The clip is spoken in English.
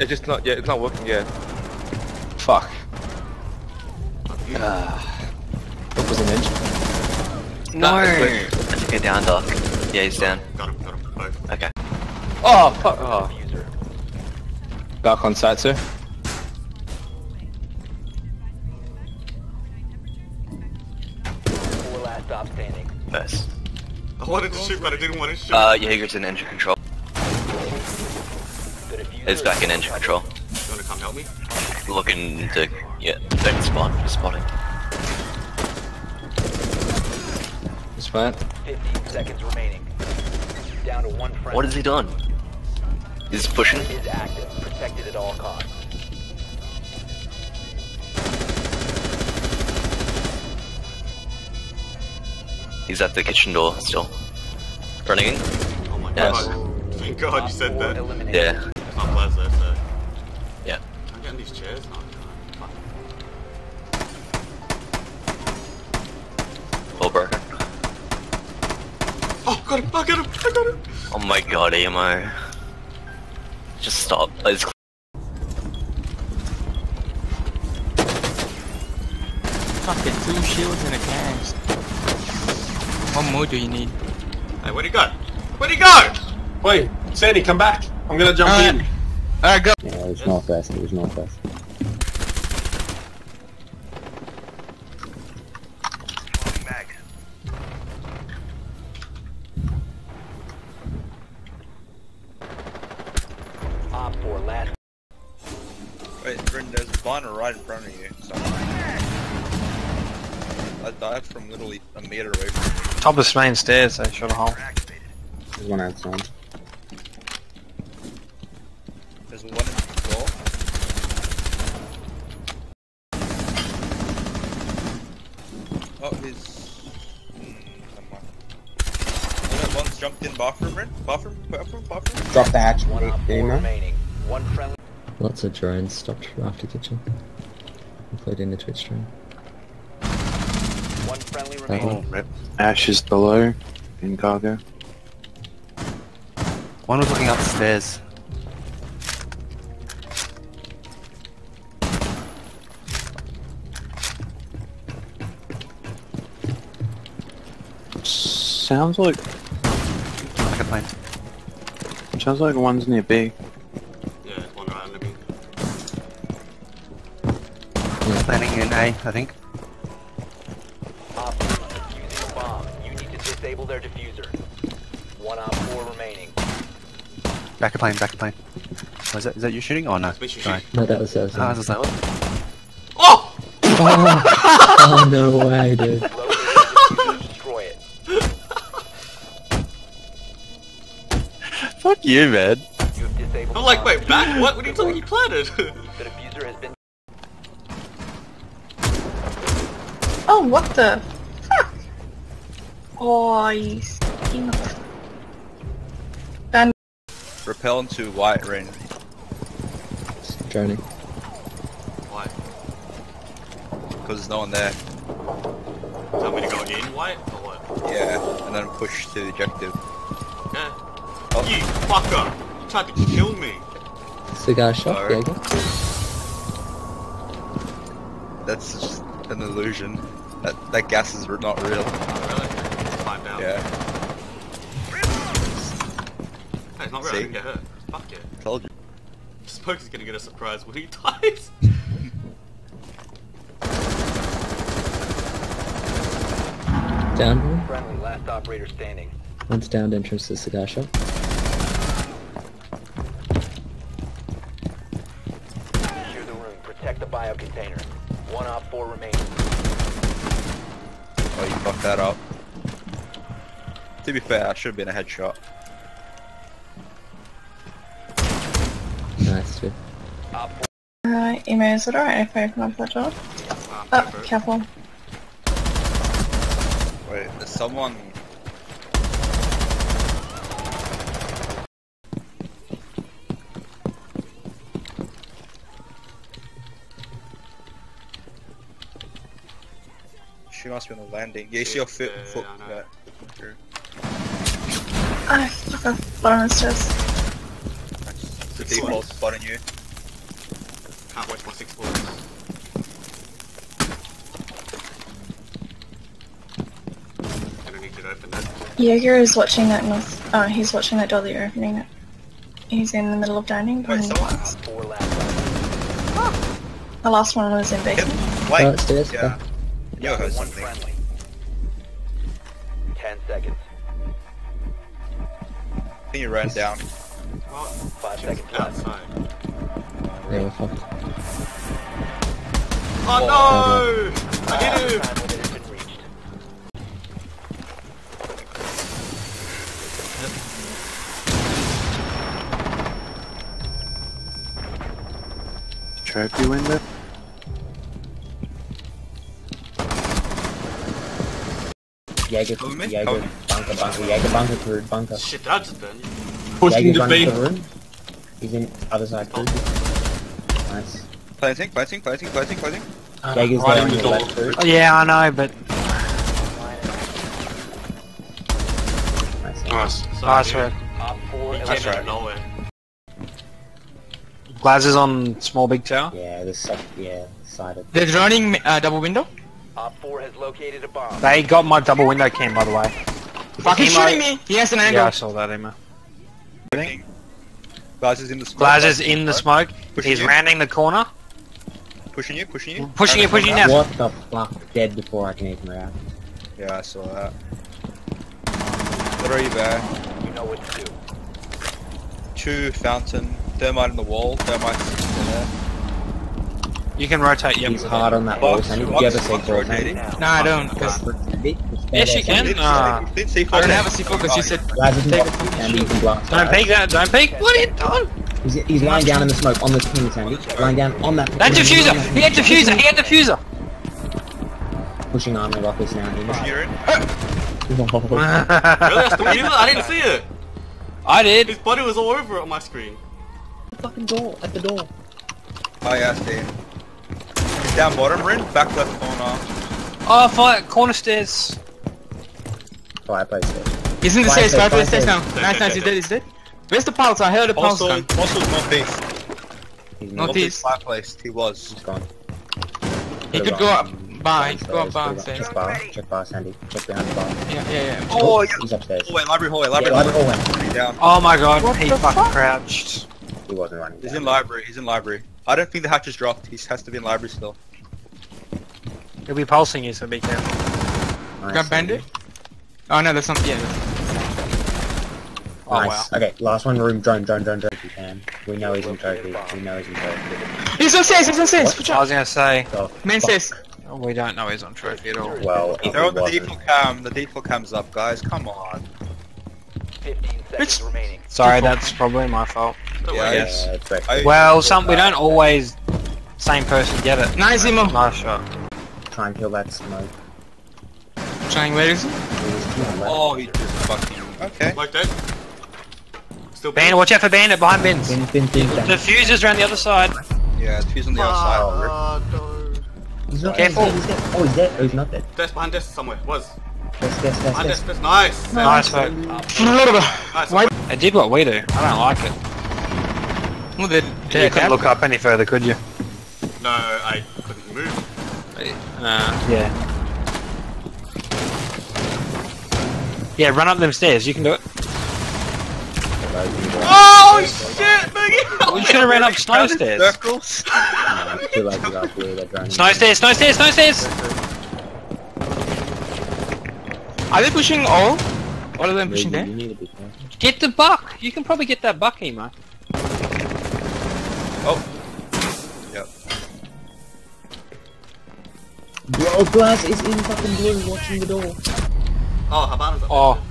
It's just not. Yeah, it's not working. Yeah. Fuck. Ah. That was an engine. No! Nah, I it's think you're down, Doc. Yeah, he's down. Got him, got him. Both. Okay. Oh, fuck. Oh. Dark on site, sir. Four last stop standing. Nice. I wanted to shoot, but I didn't want to shoot. Uh, Jaeger's in engine control. The diffuser It's back in engine control. you wanna come help me? Looking to, yeah, second spot, spotting. It's fine. 15 seconds remaining. Down to one friend. What is he done? He's pushing. Is active. Protected at all costs. He's at the kitchen door still. Running in? Oh my Yes. god. Thank god you said that. eliminated. Yeah. Chairs. No, no. Fuck. Broken. Oh, oh got him! I got him! I got him! Oh my god, emo. Just stop. It's Fucking two shields and a cast. What more do you need? Hey, where'd he go? Where'd he go? Wait, Sandy, come back. I'm gonna jump Alright. in. Alright, go. Yeah, it was northwest, it was northwest. Op 4 last. Wait, Bryn, there's a spawner right in front of you. So. I died from literally a meter away from Top of main stairs, I shot a hole. There's one outside. There's one in the floor. Oh, he's. Hmm, never mind. Oh, that one's jumped in bathroom, Bryn. Bathroom, bathroom, bathroom. Drop the hatch, One Op 4 remaining. One friendly. Lots of drones stopped after kitchen, including the Twitch stream. One friendly remaining. rip. Ash is below in cargo. One was looking upstairs. Sounds like Like a plane. sounds like one's near B. Yeah, there's one right under me. Landing in A, I think. Op 4 defusing a bomb. You need to disable their diffuser. One Op 4 remaining. Back a plane, back a plane. Oh, is that, is that you shooting? Oh no. It's me shooting. Sorry. No, that was us. Ah, I was like, what? Oh! oh no way, dude. Locate the diffuser. Destroy it. Fuck you, man. You have disabled I'm like, wait, back? What? What are you talking? He planted! The diffuser has been. Oh, what the fuck? Oh, you stinking. Repel into white ring. Droning. Why? Because there's no one there. Tell me to go in white or what? Yeah, and then push to the objective. Yeah. Oh. You fucker! You tried to kill me. Cigar shop, Sorry. Jaeger. That's just an illusion. That that gas is not real. Oh, really? Let's find out. Yeah, Hey, it's not real. I See? didn't get hurt. Fuck yeah. told you. Smoke is gonna get a surprise when he dies. Down one. Friendly, last operator standing. One's downed entrance to cigar shop. That up. To be fair, I should have been a headshot. Nice, dude. Op 4 Alright, Emo, is it alright if I open up that door? Ah, Oh, go for it. careful. Wait, there's someone. She must be on the landing. Yeah, you see your foot. Yeah, foot I know. yeah. True. Ah, fuck off. Bottom of the stairs. The default spotting you. Can't waste my six bullets. Gonna need to open that. Jaeger is watching that north. Oh, he's watching that door that you're opening it. He's in the middle of dining Wait, behind the someone. glass. Four last. The last one was in basement. Wait. Oh, upstairs, Yeah. Down Yo, to one something. friendly. Ten seconds. I think you ran down. Well, Five seconds left. Yeah, we're fucked. Oh no! Oh, I hit him! Time limit has been reached. Trophy window. Jaeger, Cover me? Jaeger, Cover me. bunker, bunker, Jaeger, bunker, through, bunker. Shit, did I just burn? Pushing Jaeger's the running B. to the room. He's in other side, through. Nice. Planting, planting, planting, planting, planting. Jaeger's right there in the door. left, through. Oh, yeah, I know, but Nice. Nice. nice Sorry, work. Op four dude. He came out eliminated. of nowhere. Glaz is on small big tower. Yeah, this sec- yeah, side of They're running uh, double window. Op four has located a bomb. They got my double window cam, by the way. Fuck, he's shooting me. He has an angle. Yeah, I saw that, Emma. Glaz is in the smoke. Glaz is in the smoke. Pushing He's you. rounding the corner. Pushing you, pushing you. Pushing you, pushing you now. What the fuck? Dead before I can even react. Yeah, I saw that. Three there? You know what to do. Two fountain, thermite in the wall, thermite in there. You can rotate your He's hard on that wall, Box, Sandy. Did box, you ever see box ball, rotating. No, I don't. Cause Sandy? It's Yes, you can. Sandy. Didn't uh, see- didn't see I don't have a C4 because you said Glaz is in box, Sandy, you can blast. Don't peek that, don't peek. What are you doing? He's, he's lying down in the smoke on this ping, Sandy. Lying down on that. That diffuser! He had diffuser! He had diffuser! Pushing armor rockets now. He Pushing in. must- Really? That's the? I didn't see it! I did. His body was all over it on my screen. The Fucking door at the door. Oh yeah, I see him. He's down bottom, Rin, back left corner. Oh, fire, corner stairs. Oh, Fireplace. there. he's in the Fire stairs. stairs, Fire fire stairs now. Nice, nice. He's dead. He's dead. Where's the pulse? I heard the pulse Also, gun. also northeast. He's Not not. this. Fireplace, he was. He's gone. He could go up bar. He could go up bar Put it. Check bar. Check bar, Sandy. Check behind the bar. Yeah, yeah, yeah. Oh, yeah. He's upstairs. Hallway, library hallway, Yeah, library library hallway. hallway. Down. Oh my god, he fucking crouched. He wasn't running. He's down. in library, he's in library. I don't think the hatch is dropped, he has to be in library still. He'll be pulsing you, so be careful. Nice, Got bandit? Oh no, that's not. Yeah. Oh Nice. Okay, last one room. Drone, drone, drone, drone. If you can. We know he's in trophy. We know he's in trophy. He's on upstairs. He's upstairs. Watch I was gonna say, Oh, Main fuck. stairs. Oh, we don't know he's on trophy at all. Well, if They're he on the default cam, the default cam's up, guys, come on. 15 seconds remaining. Sorry, that's probably my fault. No Yeah, way. it's- Yeah, it's right. I- Well, some we don't always same person get it. Nice, Emo. Nice shot. Try and kill that smoke. Trying. Where is he? He was two on left. Oh, he just fucking... Okay. Like that. Still Bandit, watch out for Bandit behind bins. Bin, bin, bin, bin. Diffuser's around the other side. Yeah, he's on the outside. Uh, no. He's not Careful. dead, he's dead. Oh, he's dead. Oh, he's not dead. Desk behind desk somewhere. Was. Yes, yes, yes, Behind yes. desk, that's nice. Nice work. Nice. Why- It did what we do. I don't like it. Well, they're, You they're couldn't look up any further, could you? No, I couldn't move. Uh, yeah. Yeah, run up them stairs. You can do it. Oh shit, nigga! You should have ran up snow stairs. Circles? No, too late to go up here, they're droning. Snow stairs, snow stairs, snow stairs! Are they pushing all? All of them Yeah, pushing there? you need to be careful. Get the buck! You can probably get that buck, Emo. Oh. Bro, Glaz is in fucking blue watching the door. Oh, Hibana's up Oh,